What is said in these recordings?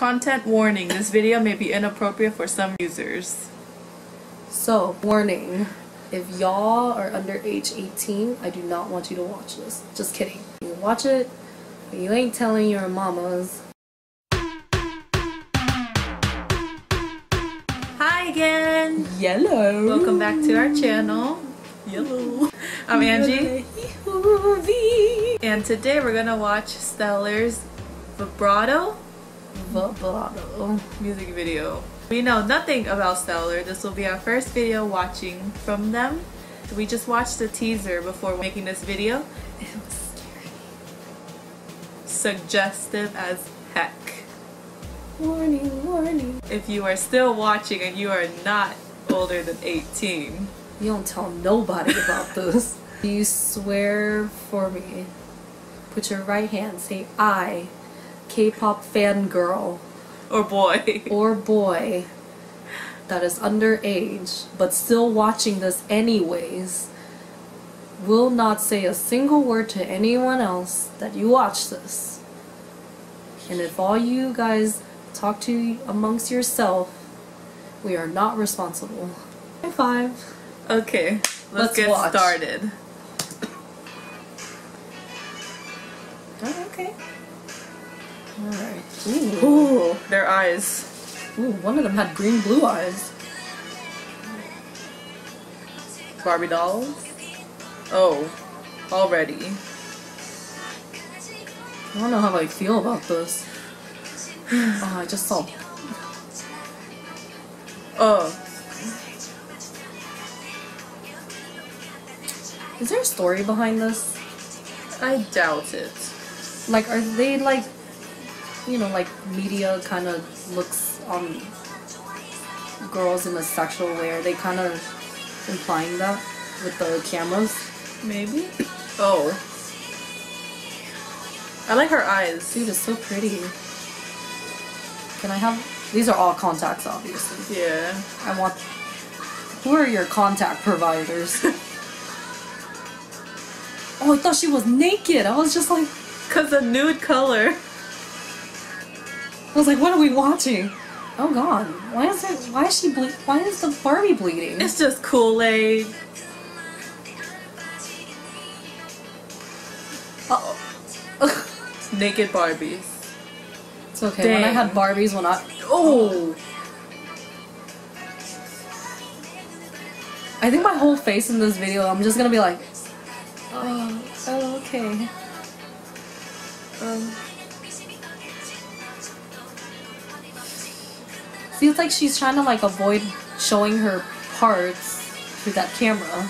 Content warning. This video may be inappropriate for some users. So, warning. If y'all are under age 18, I do not want you to watch this. Just kidding. You watch it, but you ain't telling your mamas. Hi again. Yellow. Welcome back to our channel. Yellow. I'm Angie. And today we're gonna watch Stellar's Vibrato Vibrato. music video. We know nothing about Stellar. This will be our first video watching from them. We just watched the teaser before making this video. It was scary. Suggestive as heck. Warning, warning. If you are still watching and you are not older than 18, You don't tell nobody about this. You swear for me. Put your right hand, say I, K-pop fangirl or boy, or boy that is underage but still watching this anyways will not say a single word to anyone else that you watch this. And if all you guys talk to amongst yourself, we are not responsible. High five. Okay, let's, Let's get watch. started. Oh, okay. Alright. Ooh. Ooh, their eyes. Ooh, one of them had green blue eyes. Barbie dolls. Oh, already. I don't know how I feel about this. Oh, I just saw. Oh, Is there a story behind this? I doubt it. Like, are they like, you know, like media kind of looks on girls in a sexual way? Are they kind of implying that with the cameras? Maybe? Oh. I like her eyes. Dude, it's so pretty. Can I have? These are all contacts, obviously. Yeah. I want. Who are your contact providers? oh, I thought she was naked. I was just like, Cause the nude color. I was like, what are we watching? Oh God, why is it? Why is she ble- Why is the Barbie bleeding? It's just Kool-Aid. Oh. Naked Barbies. it's okay. When I had Barbies, when I Oh. I think my whole face in this video, I'm just gonna be like, oh, oh okay. Um, See, it's like she's trying to like avoid showing her parts through that camera.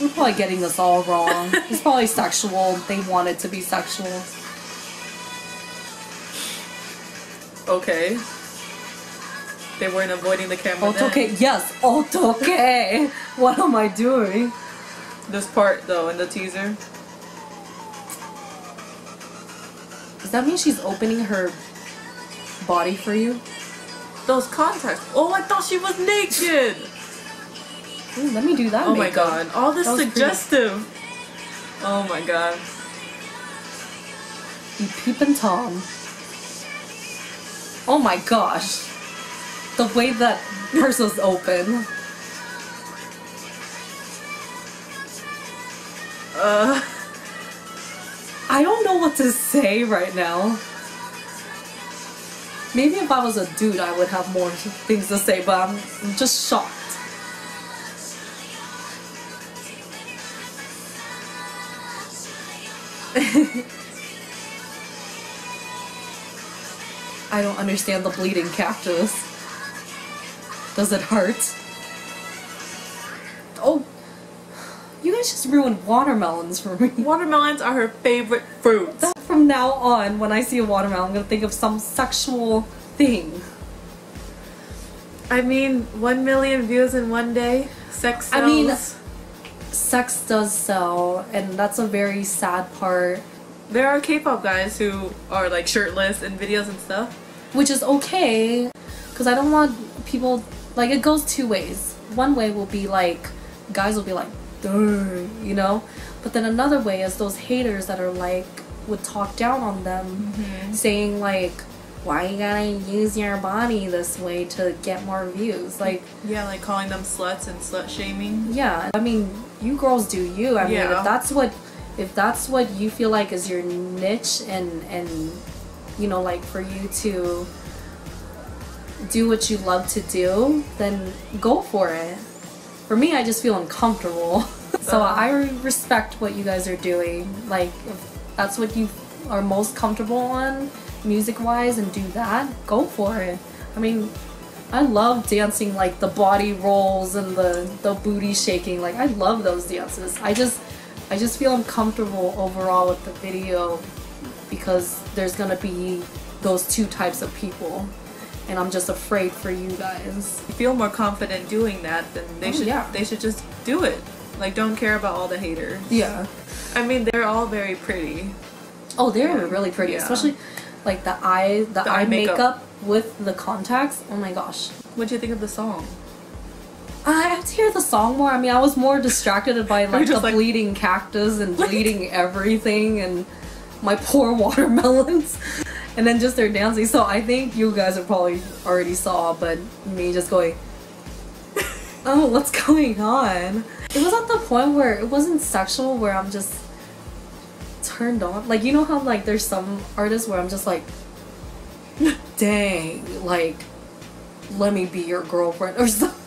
We're probably getting this all wrong. It's probably sexual. They want it to be sexual. okay. They weren't avoiding the camera. Oh, okay. Yes. Oh, okay. What am I doing? This part though in the teaser. Does that mean she's opening her body for you? Those contacts. Oh, I thought she was naked. Ooh, let me do that. Oh my god. All this was pretty- suggestive. Oh my god. You peeping Tom. Oh my gosh. The way that purse was open. Uh, I don't know what to say right now. Maybe if I was a dude, I would have more things to say, but I'm just shocked. I don't understand the bleeding cactus. Does it hurt? Oh, you guys just ruined watermelons for me. watermelons are her favorite fruit. From now on, when I see a watermelon, I'm gonna think of some sexual thing. I mean, one million views in one day. Sex sells. I mean- Sex does sell, and that's a very sad part, there are K-pop guys who are like shirtless in videos and stuff. which is okay, because I don't want people like it goes two ways. One way will be like guys will be like, "Duh," you know, but then another way is those haters that are like, would talk down on them, Mm-hmm. saying like, "Why you gotta use your body this way to get more views?" Like, Yeah, like calling them sluts and slut shaming. yeah, I mean, you girls do you. I mean, if that's what if that's what you feel like is your niche and and you know like for you to do what you love to do, then go for it. For me, I just feel uncomfortable. so Uh. I respect what you guys are doing. Like if that's what you are most comfortable on music wise and do that, go for it. I mean, I love dancing like the body rolls and the the booty shaking. Like I love those dances. I just I just feel uncomfortable overall with the video because there's gonna be those two types of people, and I'm just afraid for you guys. you feel more confident doing that, then they Oh, should yeah. they should just do it. Like don't care about all the haters. Yeah. I mean, they're all very pretty. Oh, they're really pretty, Yeah. especially like the eye the, The eye eye makeup. makeup. with the contacts. Oh my gosh. What do you think of the song? I have to hear the song more. I mean, I was more distracted by like the like- bleeding cactus and bleeding everything and my poor watermelons. And then just their dancing. So I think you guys are probably already saw, but me just going, oh, what's going on? It was at the point where it wasn't sexual, where I'm just turned on. Like, you know how, like, there's some artists where I'm just like, dang, like, let me be your girlfriend or something.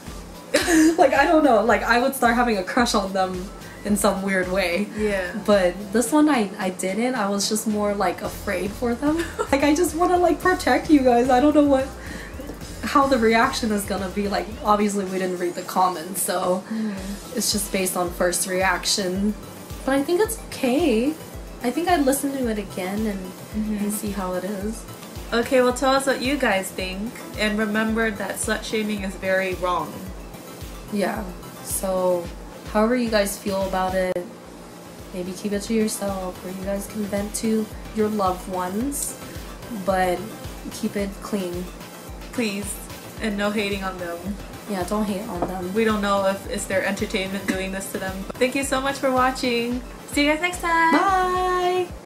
like, I don't know. Like, I would start having a crush on them in some weird way. Yeah. But this one I, I didn't. I was just more like afraid for them. like I just want to like protect you guys. I don't know what how the reaction is gonna be. Like obviously we didn't read the comments, so mm. it's just based on first reaction. But I think it's okay. I think I'd listen to it again and, mm-hmm. and see how it is. Okay, well, tell us what you guys think, and remember that slut shaming is very wrong. Yeah. So however you guys feel about it, maybe keep it to yourself or you guys can vent to your loved ones. But keep it clean. Please, and no hating on them. Yeah, don't hate on them. We don't know if it's their entertainment doing this to them. Thank you so much for watching. See you guys next time. Bye!